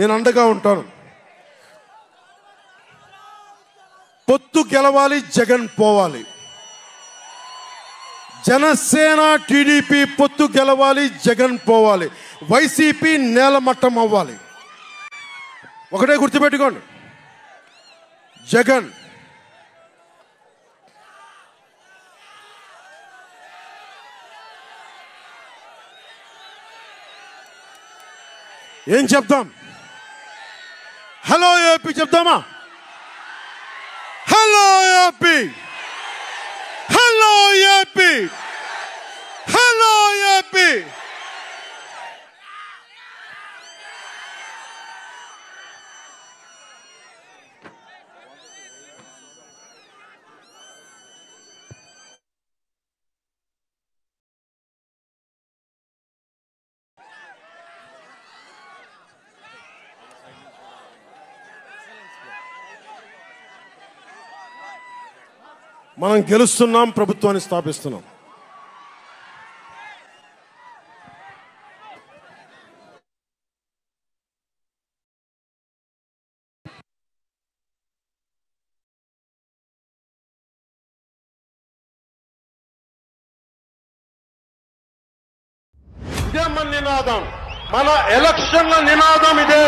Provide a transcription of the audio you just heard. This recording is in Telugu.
నేను అండగా ఉంటాను. పొత్తు గెలవాలి జగన్ పోవాలి. జనసేన టీడీపీ పొత్తు గెలవాలి జగన్ పోవాలి. వైసీపీ నేలమట్టం అవ్వాలి. ఒకటే గుర్తుపెట్టుకోండి. జగన్ ఏం చెప్తాం? హలో ఏపీ చెప్తామా hello AP hello AP hello AP మనం గెలుస్తున్నాం ప్రభుత్వాన్ని స్థాపిస్తున్నాం. ఇదే మన నినాదం. మన ఎలక్షన్ల నినాదం ఇదే.